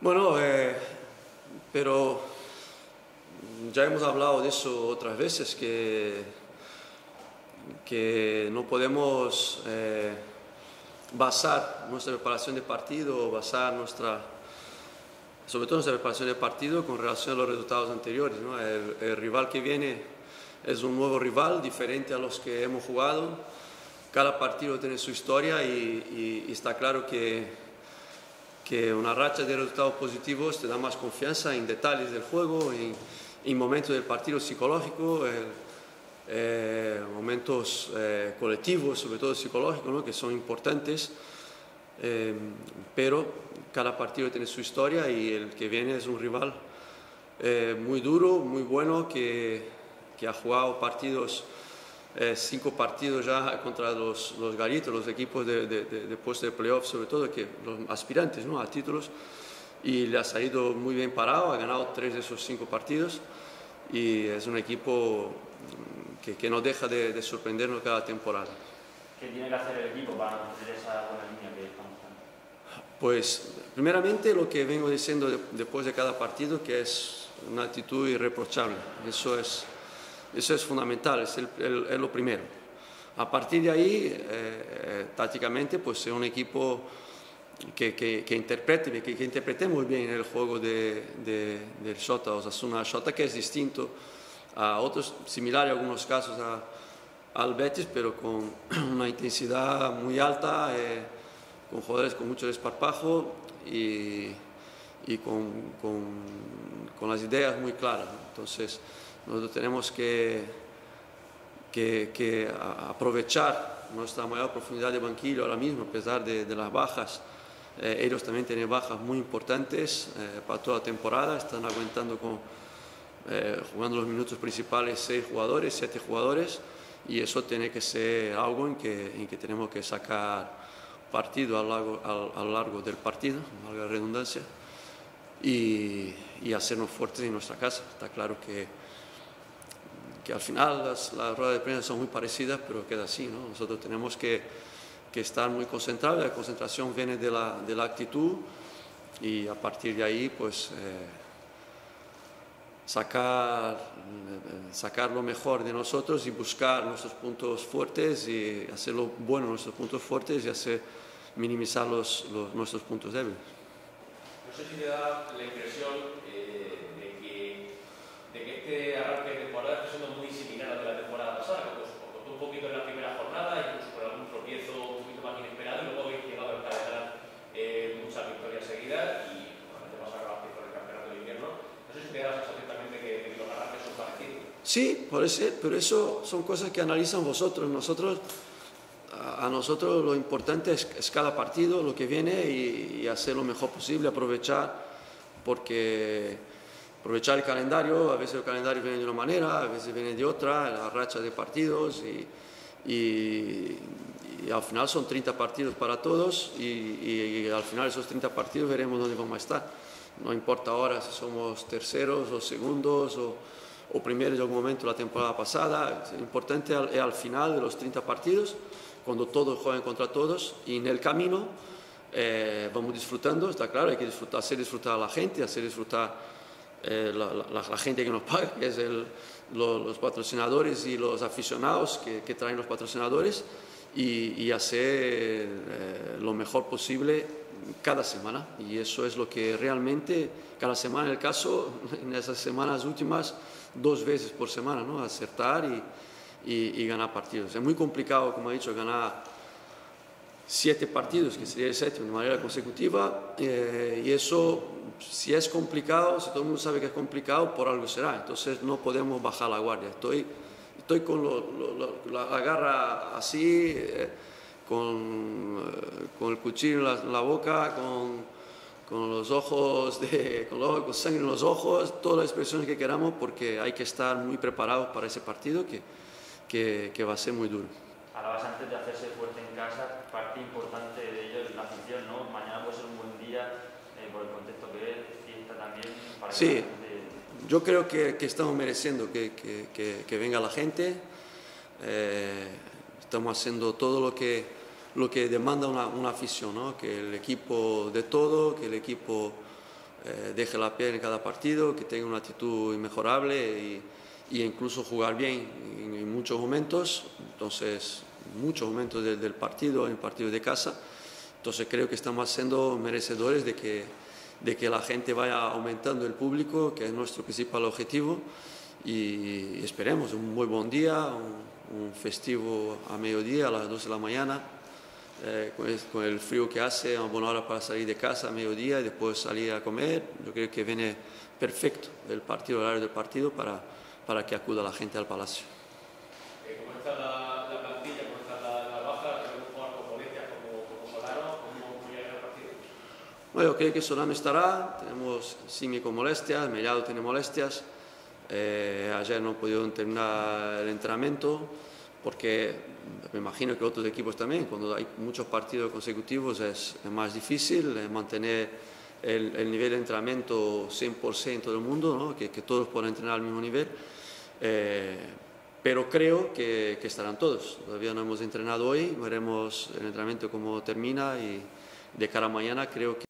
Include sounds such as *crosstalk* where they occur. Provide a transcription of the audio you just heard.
Bueno, eh, pero ya hemos hablado de eso otras veces, que, que no podemos eh, basar nuestra preparación de partido, basar nuestra, sobre todo nuestra preparación de partido con relación a los resultados anteriores. ¿no? El, rival que viene es un nuevo rival, diferente a los que hemos jugado. Cada partido tiene su historia y, y- y está claro que, que una racha de resultados positivos te da más confianza en detalles del juego, en, en momentos del partido psicológico, en, eh, momentos eh, colectivos, sobre todo psicológicos, ¿no? que son importantes. Eh, pero cada partido tiene su historia y el que viene es un rival eh, muy duro, muy bueno, que, que ha jugado partidos, eh, cinco partidos ya contra los, los gallitos, los equipos de, de, de, de puesto de playoff, sobre todo que los aspirantes ¿no? a títulos, y le ha salido muy bien parado, ha ganado tres de esos cinco partidos y es un equipo mm, que, que no deja de, de sorprendernos cada temporada. ¿Qué tiene que hacer el equipo para mantener esa buena línea que estamos dando? Pues primeramente lo que vengo diciendo de- después de cada partido, que es una actitud irreprochable. Eso es, eso es fundamental, es, el- el- es lo primero. A partir de ahí, eh, eh, tácticamente, pues es un equipo que, que, que interprete, que, que interpretemos bien el juego de, de, del Shota, Osasuna Shota, que es distinto a otros, similar en algunos casos a, al Betis, pero con *clears throat* una intensidad muy alta, eh, con jugadores con mucho desparpajo y, y con, con, con las ideas muy claras. Entonces, nosotros tenemos que, que, que aprovechar nuestra mayor profundidad de banquillo ahora mismo, a pesar de, de las bajas. Eh, ellos también tienen bajas muy importantes eh, para toda la temporada, están aguantando con, eh, jugando los minutos principales seis jugadores, siete jugadores, y eso tiene que ser algo en que, en que tenemos que sacar partido a lo largo, a, a largo del partido, valga la redundancia, y, y hacernos fuertes en nuestra casa. Está claro que, que al final las, las ruedas de prensa son muy parecidas, pero queda así, ¿no? Nosotros tenemos que, que estar muy concentrados, la concentración viene de la, de la actitud, y a partir de ahí, pues... eh, sacar, eh, sacar lo mejor de nosotros y buscar nuestros puntos fuertes y hacerlo bueno nuestros puntos fuertes y hacer minimizar los, los- nuestros puntos débiles. No sé si te da la impresión eh, de, que, de que este arranque de temporada está siendo muy similar al de la temporada pasada, que os, os costó un poquito en la primera jornada, incluso por algún tropiezo un poquito más inesperado, y luego habéis llegado a encadenar eh, muchas victorias seguidas y bueno, te vas a acabar con el campeonato de invierno. No sé si te da la sensación también de que, de que los arranques son parecidos. Sí, puede ser, pero eso son cosas que analizan vosotros. Nosotros, a nosotros lo importante es, es cada partido, lo que viene y, y hacer lo mejor posible, aprovechar, porque aprovechar el calendario, a veces el calendario viene de una manera, a veces viene de otra, la racha de partidos y, y- y al final son 30 partidos para todos y, y- al final esos 30 partidos veremos dónde vamos a estar. No importa ahora si somos terceros o segundos o, o primeros en algún momento la temporada pasada, lo importante es al final de los 30 partidos, cuando todos juegan contra todos y en el camino eh, vamos disfrutando, está claro, hay que disfrutar, hacer disfrutar a la gente, hacer disfrutar eh, la, la- la gente que nos paga, que es el- lo- los patrocinadores y los aficionados que, que traen los patrocinadores, y, y hacer eh, lo mejor posible cada semana. Y eso es lo que realmente, cada semana en el caso, *laughs* en esas semanas últimas, dos veces por semana, ¿no? acertar y, y- y ganar partidos. Es muy complicado, como he dicho, ganar siete partidos, que sería el séptimo, de manera consecutiva, eh, y eso, si es complicado, si todo el mundo sabe que es complicado, por algo será, entonces no podemos bajar la guardia. Estoy, estoy con lo- lo- lo- la, garra así, eh, con, eh, con el cuchillo en la, en la boca, con, con los ojos, de, *laughs* con, los con sangre en los ojos, todas las expresiones que queramos, porque hay que estar muy preparados para ese partido que, que, que va a ser muy duro. Hablabas antes de hacerse fuerte en casa, parte importante de ello es la afición, ¿no? Mañana puede ser un buen día por el contexto que es, fiesta también, para Sí. gente- Yo creo que, que estamos mereciendo que, que- que- venga la gente. Eh, estamos haciendo todo lo que, lo que demanda una, una afición, ¿no? que el equipo de todo, que el equipo eh, deje la piel en cada partido, que tenga una actitud inmejorable y, y incluso jugar bien en, en, muchos momentos. Entonces, muchos momentos del, del partido, en el partido de casa. Entonces creo que estamos siendo merecedores de que, de que la gente vaya aumentando el público, que es nuestro principal objetivo. Y esperemos un muy buen día, un, festivo a mediodía, a las 12 de la mañana, eh, con, el, con, el, frío que hace, una buena hora para salir de casa a mediodía y después salir a comer. Yo creo que viene perfecto el partido, el horario del partido para, para que acuda la gente al Palacio. Eh, ¿Cómo está la, la, plantilla? ¿Cómo está la, la baja? ¿Tenemos jugadores con molestias como, como Solano? ¿Cómo, cómo llega el partido? Yo creo que Solano estará. Tenemos Simi con molestias, Mellado tiene molestias. Eh, ayer no pudieron terminar el entrenamiento porque me imagino que otros equipos también, cuando hay muchos partidos consecutivos es, es más difícil mantener el, el, nivel de entrenamiento 100% en todo el mundo, ¿no? que, que, todos puedan entrenar al mismo nivel. Eh, pero creo que, que, estarán todos. Todavía no hemos entrenado hoy, veremos el entrenamiento cómo termina y de cara a mañana creo que